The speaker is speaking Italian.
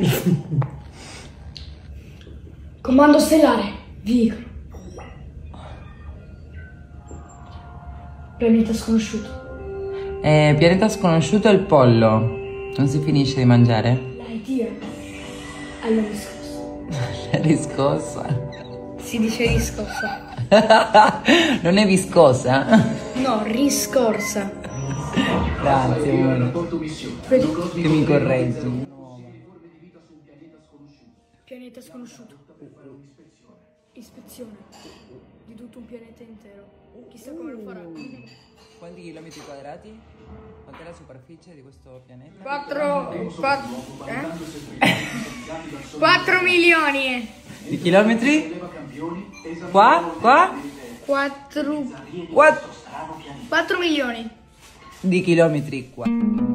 Comando stellare, veicolo. Pianeta sconosciuto. Eh, pianeta sconosciuto è il pollo. Non si finisce di mangiare? L'idea alla riscossa. È riscossa. Si dice riscossa. non è viscosa? No, riscorsa. Grazie, amore. Che mi correggi. Pianeta sconosciuto. Ispezione. Di tutto un pianeta intero. Chissà come lo farà. Quanti chilometri quadrati? Quant'è la superficie di questo pianeta? 4 4 milioni. Di chilometri? Qua? Qua? 4 Qua? 4 milioni. Di chilometri qua.